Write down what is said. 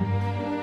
Bye.